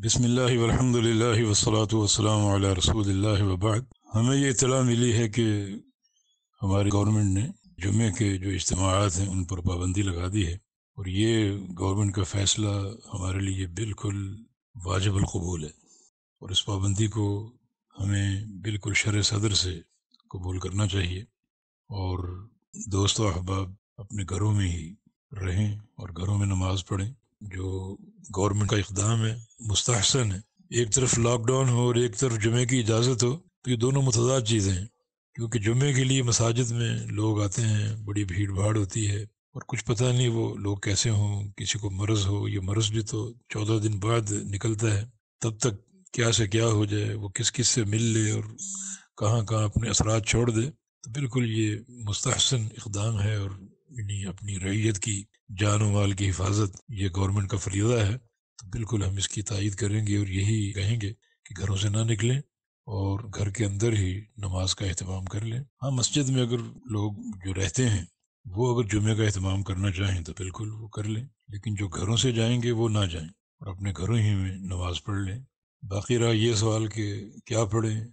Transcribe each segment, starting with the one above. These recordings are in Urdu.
بسم اللہ الحمد للہ وسلاۃ والسلام علیہ رسول اللہ وبعد۔ ہمیں یہ اطلاع ملی ہے کہ ہماری گورنمنٹ نے جمعے کے جو اجتماعات ہیں، ان پر پابندی لگا دی ہے۔ اور یہ گورنمنٹ کا فیصلہ ہمارے لیے بالکل واجب القبول ہے۔ اور اس پابندی کو ہمیں بالکل شر صدر سے قبول کرنا چاہیے۔ اور دوست و احباب اپنے گھروں میں ہی رہیں اور گھروں میں نماز پڑھیں۔ جو گورنمنٹ کا اقدام ہے، مستحسن ہے۔ ایک طرف لاک ڈاؤن ہو اور ایک طرف جمعے کی اجازت ہو، تو یہ دونوں متضاد چیزیں ہیں۔ کیونکہ جمعے کے لیے مساجد میں لوگ آتے ہیں، بڑی بھیڑ بھاڑ ہوتی ہے۔ اور کچھ پتہ نہیں وہ لوگ کیسے ہوں، کسی کو مرض ہو یہ مرض بھی تو چودہ دن بعد نکلتا ہے۔ تب تک کیا سے کیا ہو جائے، وہ کس کس سے مل لے اور کہاں کہاں اپنے اثرات چھوڑ دے۔ تو بالکل یہ مستحسن اقدام ہے اور یعنی اپنی ریت کی جان و مال کی حفاظت یہ گورنمنٹ کا فریضہ ہے، تو بالکل ہم اس کی تائید کریں گے اور یہی کہیں گے کہ گھروں سے نہ نکلیں اور گھر کے اندر ہی نماز کا اہتمام کر لیں۔ ہاں مسجد میں اگر لوگ جو رہتے ہیں، وہ اگر جمعے کا اہتمام کرنا چاہیں تو بالکل وہ کر لیں، لیکن جو گھروں سے جائیں گے وہ نہ جائیں اور اپنے گھروں ہی میں نماز پڑھ لیں۔ باقی رہا یہ سوال کہ کیا پڑھیں،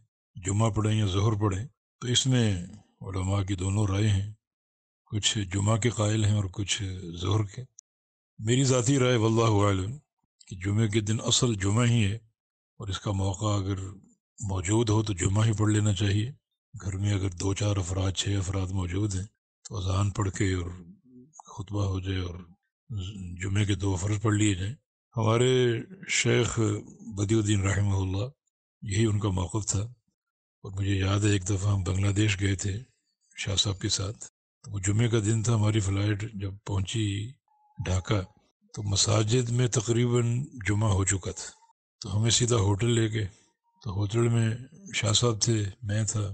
جمعہ پڑھیں یا ظہر پڑھیں؟ تو اس میں علماء کی دونوں رائے ہیں۔ کچھ جمعہ کے قائل ہیں اور کچھ ظہر کے۔ میری ذاتی رائے واللہ عالم کہ جمعے کے دن اصل جمعہ ہی ہے اور اس کا موقع اگر موجود ہو تو جمعہ ہی پڑھ لینا چاہیے۔ گھر میں اگر دو چار افراد، چھ افراد موجود ہیں تو اذان پڑھ کے اور خطبہ ہو جائے اور جمعے کے دو فرض پڑھ لیے جائیں۔ ہمارے شیخ بدی الدین رحمہ اللہ یہی ان کا موقف تھا اور مجھے یاد ہے ایک دفعہ ہم بنگلہ دیش گئے تھے شاہ صاحب کے ساتھ۔ تو وہ جمعے کا دن تھا، ہماری فلائٹ جب پہنچی ڈھاکہ تو مساجد میں تقریباً جمعہ ہو چکا تھا۔ تو ہمیں سیدھا ہوٹل لے گئے۔ تو ہوٹل میں شاہ صاحب تھے، میں تھا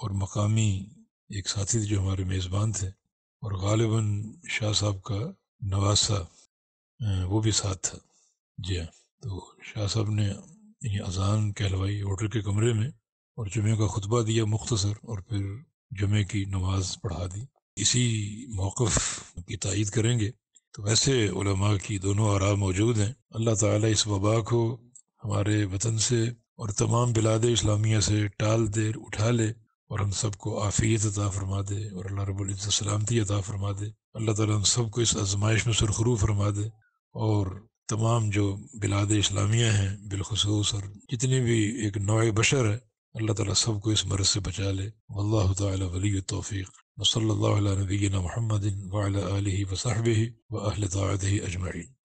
اور مقامی ایک ساتھی تھے جو ہمارے میزبان تھے۔ اور غالباً شاہ صاحب کا نواسا وہ بھی ساتھ تھا۔ جی ہاں تو شاہ صاحب نے یعنی اذان کہلوائی ہوٹل کے کمرے میں اور جمعہ کا خطبہ دیا مختصر اور پھر جمعے کی نماز پڑھا دی۔ اسی موقف کی تائید کریں گے تو ویسے علماء کی دونوں آرا موجود ہیں۔ اللہ تعالیٰ اس وبا کو ہمارے وطن سے اور تمام بلاد اسلامیہ سے ٹال دیر اٹھا لے اور ہم سب کو عافیت عطا فرما دے اور اللہ رب العزت سلامتی عطا فرما دے۔ اللہ تعالیٰ ہم سب کو اس آزمائش میں سرخرو فرما دے اور تمام جو بلاد اسلامیہ ہیں بالخصوص اور جتنی بھی ایک نوع بشر ہے اللہ تعالیٰ سب کو اس مرض سے بچا لے۔ واللہ تعالیٰ ولی توفیق صلی اللہ علیہ نبینا محمد وعلى آلہ وصحبہ و اہل طاعتہ اجمعین۔